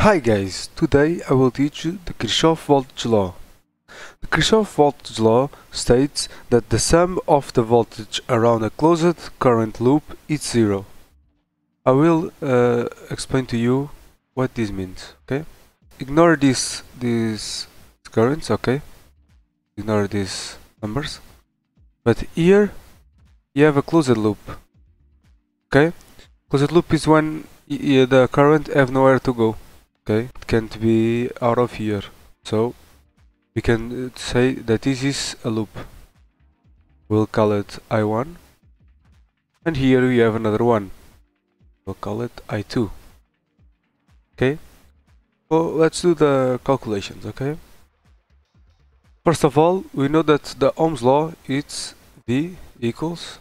Hi guys, today I will teach you the Kirchhoff voltage law. The Kirchhoff voltage law states that the sum of the voltage around a closed current loop is zero. I will uh, explain to you what this means, okay? Ignore these, these currents, okay? Ignore these numbers. But here you have a closed loop, okay? Closed loop is when the current have nowhere to go okay it can't be out of here. So we can uh, say that this is a loop. We'll call it i1 and here we have another one. We'll call it i2 okay? Well let's do the calculations okay? First of all we know that the ohm's law is v equals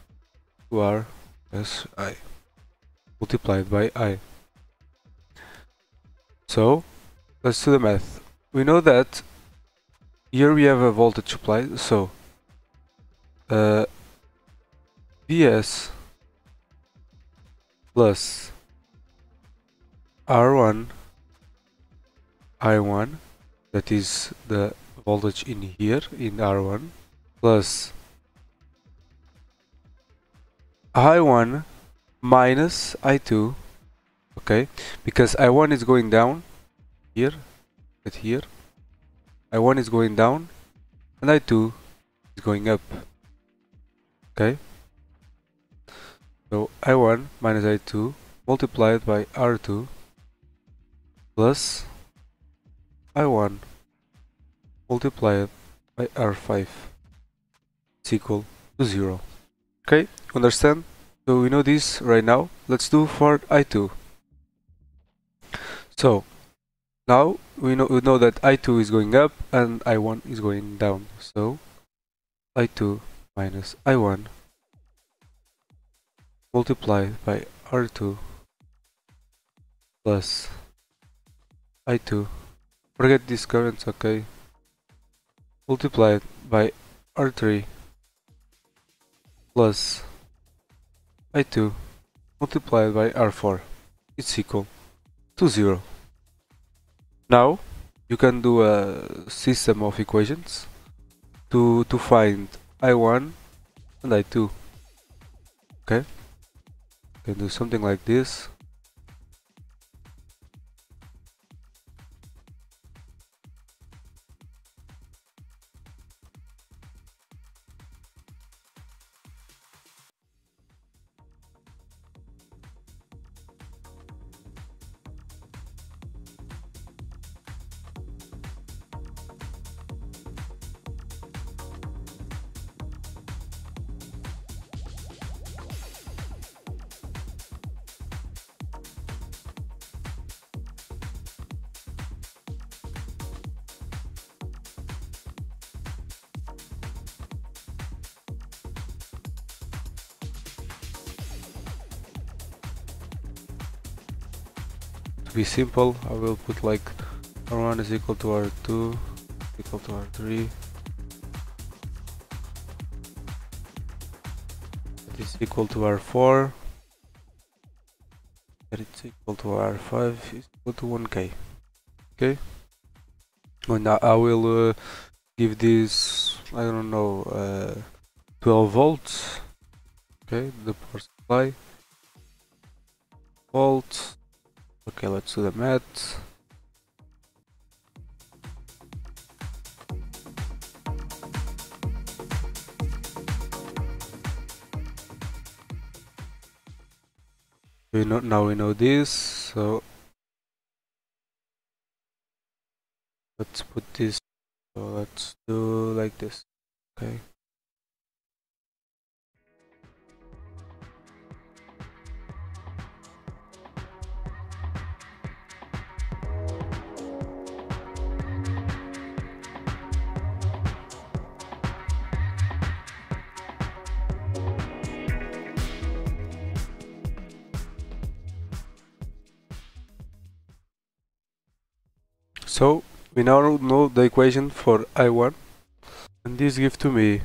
2r s i multiplied by i so let's do the math. We know that here we have a voltage supply, so uh, Vs plus R1 I1 that is the voltage in here in R1 plus I1 minus I2 okay? Because i1 is going down here at here. I1 is going down and i2 is going up. Okay? So i1 minus i2 multiplied by r2 plus i1 multiplied by r5 is equal to 0 okay? Understand? So we know this right now. Let's do for i2 so now we know, we know that I2 is going up and I1 is going down. So I2 minus I1 multiplied by R2 plus I2. Forget these currents, okay? Multiplied by R3 plus I2 multiplied by R4 it's equal to 0. Now you can do a system of equations to, to find I1 and I2. Okay? You can do something like this. To be simple I will put like R1 is equal to R2 equal to R3 that is equal to R4 that it's equal to R5 is equal to 1k okay? And now I will uh, give this I don't know uh, 12 volts. Okay? The power supply. Volts Okay, let's do the math. We know now we know this, so let's put this. So let's do like this. Okay. So we now know the equation for I1 and this gives to me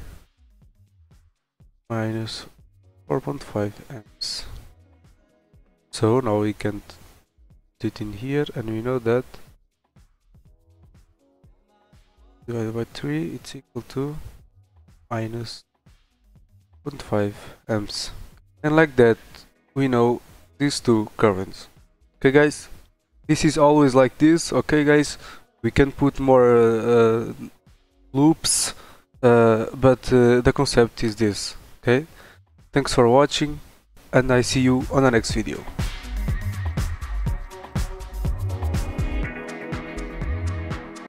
minus 4.5 amps. So now we can put it in here and we know that divided by 3 it's equal to minus 0.5 amps. And like that we know these two currents. Okay guys this is always like this okay guys? We can put more uh, uh, loops uh, but uh, the concept is this okay? Thanks for watching and I see you on the next video